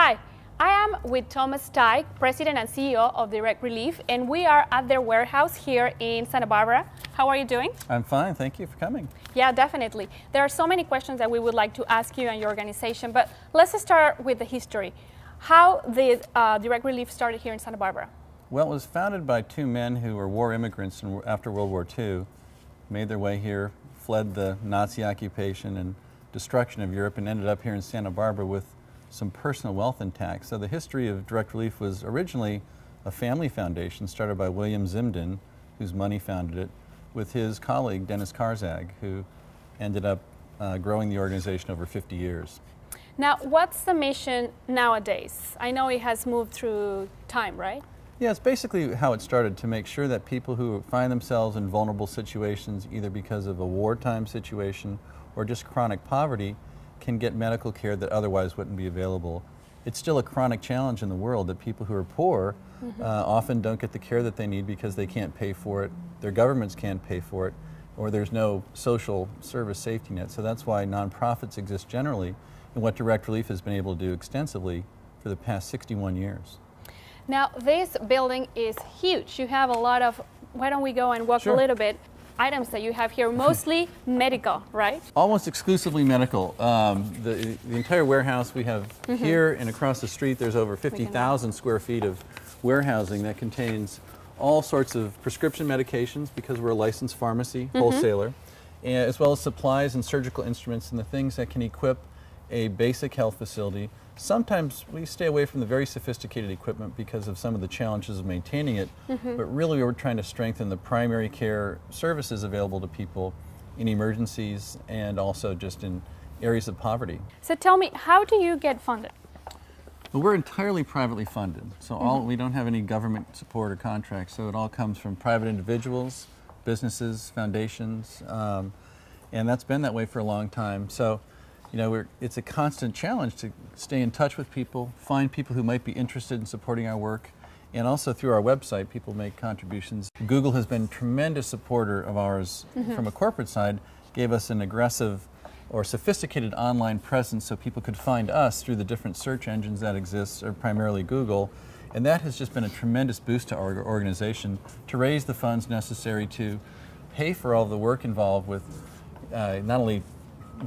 Hi, I am with Thomas Tighe, President and CEO of Direct Relief, and we are at their warehouse here in Santa Barbara. How are you doing? I'm fine, thank you for coming. Yeah, definitely. There are so many questions that we would like to ask you and your organization, but let's start with the history. How did uh, Direct Relief started here in Santa Barbara? Well, it was founded by two men who were war immigrants after World War II, made their way here, fled the Nazi occupation and destruction of Europe, and ended up here in Santa Barbara with some personal wealth intact. So the history of Direct Relief was originally a family foundation started by William Zimdin, whose money founded it, with his colleague Dennis Karzag, who ended up uh, growing the organization over 50 years. Now, what's the mission nowadays? I know it has moved through time, right? Yeah, it's basically how it started to make sure that people who find themselves in vulnerable situations, either because of a wartime situation or just chronic poverty, can get medical care that otherwise wouldn't be available. It's still a chronic challenge in the world that people who are poor mm -hmm. uh, often don't get the care that they need because they can't pay for it, their governments can't pay for it, or there's no social service safety net. So that's why nonprofits exist generally, and what Direct Relief has been able to do extensively for the past 61 years. Now, this building is huge. You have a lot of, why don't we go and walk sure. a little bit? Items that you have here, mostly medical, right? Almost exclusively medical. Um, the, the, entire warehouse we have mm -hmm. here and across the street, there's over 50,000 square feet of warehousing that contains all sorts of prescription medications because we're a licensed pharmacy mm -hmm. wholesaler, and, as well as supplies and surgical instruments and the things that can equip a basic health facility Sometimes we stay away from the very sophisticated equipment because of some of the challenges of maintaining it, mm -hmm. but really we're trying to strengthen the primary care services available to people in emergencies and also just in areas of poverty. So tell me, how do you get funded? Well, we're entirely privately funded, so all, mm -hmm. we don't have any government support or contracts, so it all comes from private individuals, businesses, foundations, um, and that's been that way for a long time. So you know, it's a constant challenge to stay in touch with people, find people who might be interested in supporting our work, and also through our website, people make contributions. Google has been a tremendous supporter of ours mm -hmm. from a corporate side, gave us an aggressive or sophisticated online presence so people could find us through the different search engines that exist, or primarily Google. And that has just been a tremendous boost to our organization to raise the funds necessary to pay for all the work involved with uh, not only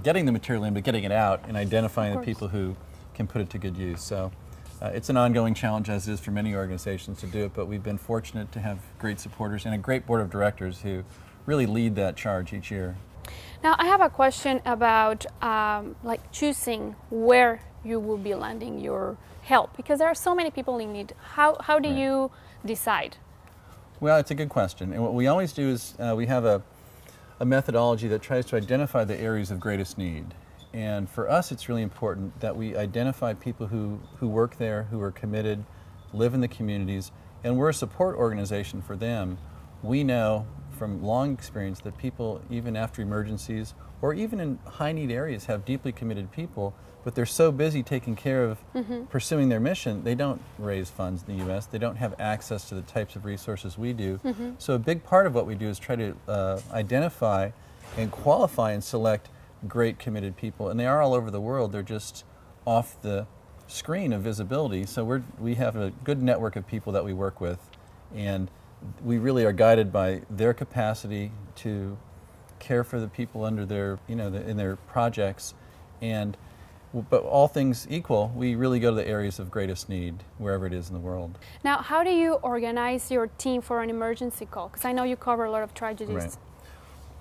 getting the material in, but getting it out and identifying the people who can put it to good use. So uh, it's an ongoing challenge, as it is for many organizations to do it, but we've been fortunate to have great supporters and a great board of directors who really lead that charge each year. Now, I have a question about um, like choosing where you will be lending your help because there are so many people in need. How, how do right. you decide? Well, it's a good question. And what we always do is uh, we have a a methodology that tries to identify the areas of greatest need. And for us, it's really important that we identify people who, who work there, who are committed, live in the communities, and we're a support organization for them. We know from long experience that people, even after emergencies or even in high need areas, have deeply committed people but they're so busy taking care of mm -hmm. pursuing their mission, they don't raise funds in the U.S. They don't have access to the types of resources we do. Mm -hmm. So a big part of what we do is try to uh, identify and qualify and select great committed people, and they are all over the world. They're just off the screen of visibility. So we're, we have a good network of people that we work with, and we really are guided by their capacity to care for the people under their, you know, the, in their projects, and but all things equal, we really go to the areas of greatest need wherever it is in the world. Now, how do you organize your team for an emergency call? Because I know you cover a lot of tragedies. Right.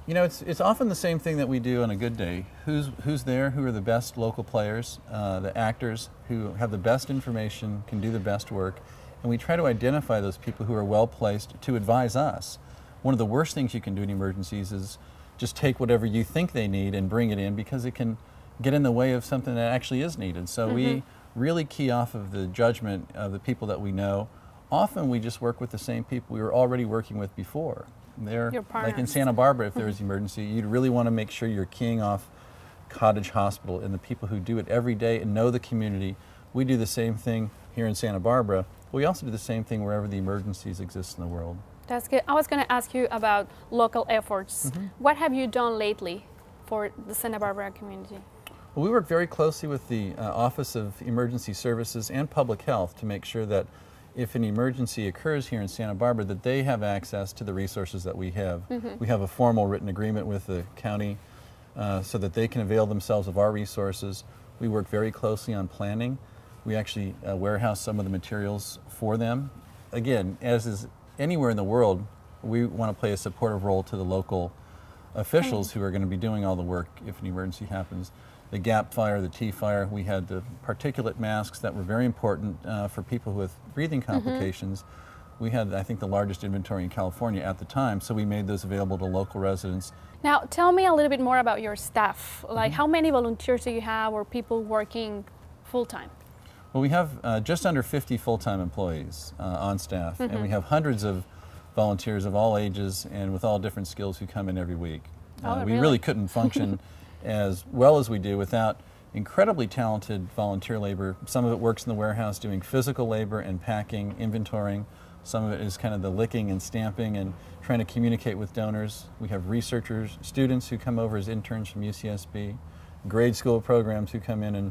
You know, it's, it's often the same thing that we do on a good day. Who's, who's there? Who are the best local players, uh, the actors who have the best information, can do the best work, and we try to identify those people who are well placed to advise us. One of the worst things you can do in emergencies is just take whatever you think they need and bring it in because it can get in the way of something that actually is needed. So mm -hmm. we mm-hmm. really key off of the judgment of the people that we know. Often we just work with the same people we were already working with before. They're like in Santa Barbara, if there was mm-hmm. emergency, you'd really want to make sure you're keying off Cottage Hospital and the people who do it every day and know the community. We do the same thing here in Santa Barbara. We also do the same thing wherever the emergencies exist in the world. That's good. I was going to ask you about local efforts. Mm -hmm. What have you done lately for the Santa Barbara community? Well, we work very closely with the uh, Office of Emergency Services and Public Health to make sure that if an emergency occurs here in Santa Barbara, that they have access to the resources that we have. Mm-hmm. We have a formal written agreement with the county uh, so that they can avail themselves of our resources. We work very closely on planning. We actually uh, warehouse some of the materials for them. Again, as is anywhere in the world, we want to play a supportive role to the local officials who are going to be doing all the work if an emergency happens. The GAP fire, the Tea fire, we had the particulate masks that were very important uh, for people with breathing complications. We had, I think, the largest inventory in California at the time, so we made those available to local residents. Now, tell me a little bit more about your staff. Mm-hmm. Like, how many volunteers do you have, or people working full time? Well, we have uh, just under 50 full-time employees uh, on staff, and we Mm-hmm. have hundreds of volunteers of all ages and with all different skills who come in every week. Uh, Oh, we really? really couldn't function as well as we do without incredibly talented volunteer labor. Some of it works in the warehouse doing physical labor and packing, inventorying. Some of it is kind of the licking and stamping and trying to communicate with donors. We have researchers, students who come over as interns from UCSB, grade school programs who come in and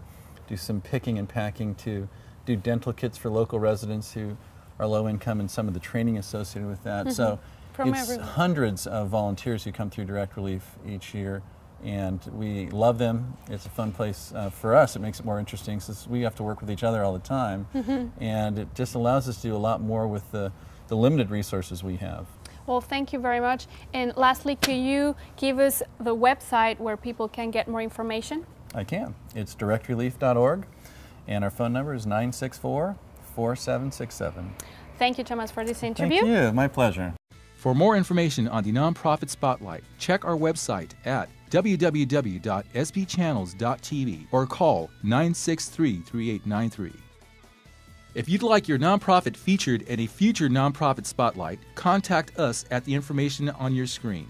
do some picking and packing to do dental kits for local residents who are low income and some of the training associated with that. So Mm-hmm. From it's hundreds of volunteers who come through Direct Relief each year, and we love them. It's a fun place uh, for us. It makes it more interesting since we have to work with each other all the time, Mm-hmm. and it just allows us to do a lot more with the, the limited resources we have. Well, thank you very much. And lastly, can you give us the website where people can get more information? I can. It's directrelief.org, and our phone number is 964 4767. Thank you, Thomas, for this interview. Thank you. My pleasure. For more information on the Nonprofit Spotlight, check our website at www.sbchannels.tv or call 963 3893. If you'd like your nonprofit featured in a future Nonprofit Spotlight, contact us at the information on your screen.